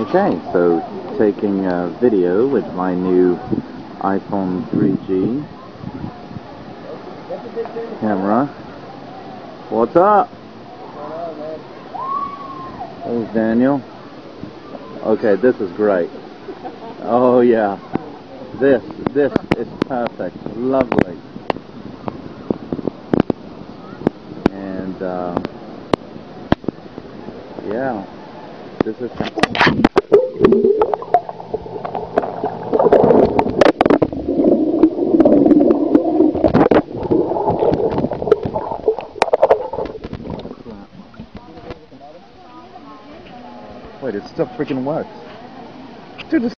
Okay, so taking a video with my new iPhone 3G camera. What's up? Hey, Daniel. Okay, this is great. Oh yeah, this this is perfect, lovely. And uh, yeah, this is. Wait, it still freaking works. Dude, this